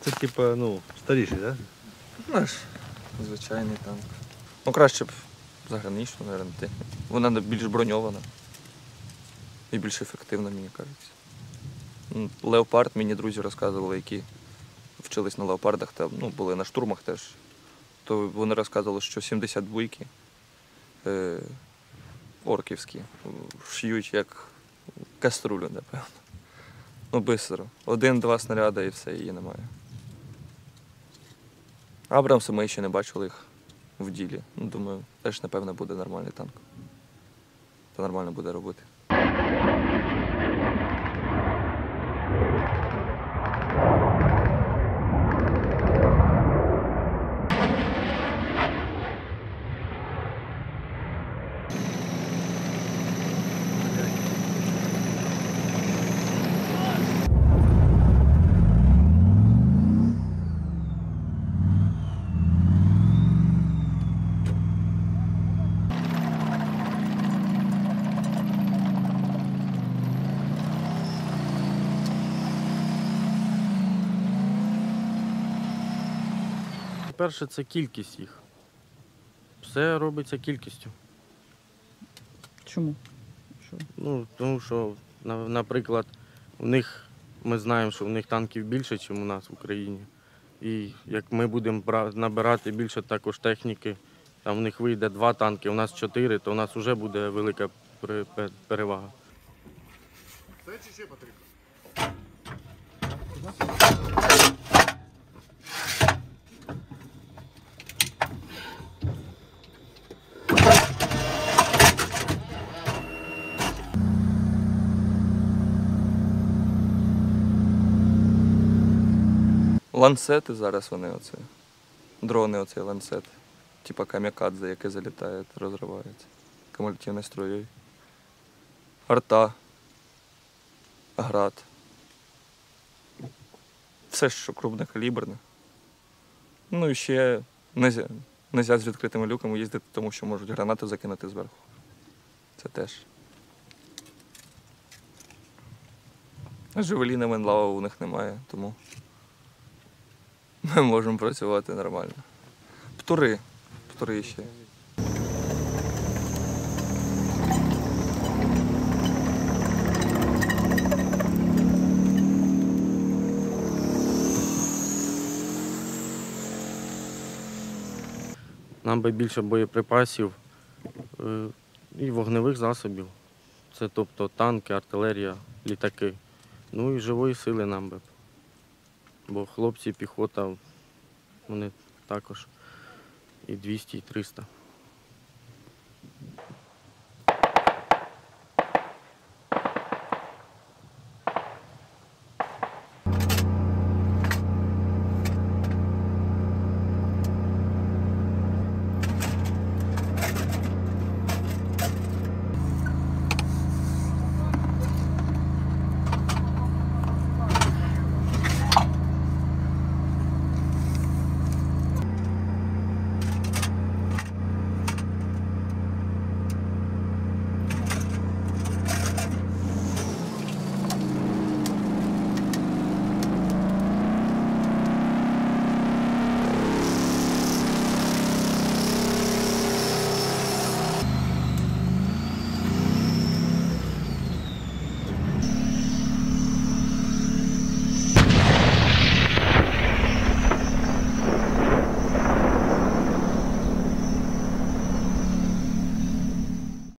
Це типа, ну, старіший. Да? Ну, Наш звичайний танк. Ну краще б заграничну, мабуть. Вона більш броньована і більш ефективна, мені кажеться. Леопард, мені друзі розказували, які вчились на леопардах, та ну, були на штурмах теж. То вони розказували, що 72-ки е, орківські шиють як каструлю, напевно. Ну, бистро. Один-два снаряди і все, її немає. Абрамси ми ще не бачили їх в ділі. Ну, думаю, теж, напевно, буде нормальний танк. Та нормально буде робити. Перше, це кількість їх. Все робиться кількістю. Чому? Що? Ну, тому що, наприклад, у них ми знаємо, що у них танків більше, ніж у нас в Україні. І як ми будемо набирати більше також техніки, там в них вийде два танки, у нас чотири, то у нас вже буде велика пере- пе- перевага. Ланцети зараз вони оце. Дрони оцей ланцет. Типа камікадзе, яке залітає, розривається. Кумулятивний строй. Арта. Град. Все, що крупнокаліберне. Ну і ще нельзя, нельзя з відкритими люками їздити, тому що можуть гранати закинути зверху. Це теж. А Живеліна Менлава у них немає, тому ми можемо працювати нормально. Птури. Птури ще. Нам би більше боєприпасів е, і вогневих засобів. Це тобто танки, артилерія, літаки. Ну і живої сили нам би. Бо хлопці, піхота, вони також і 200, і 300.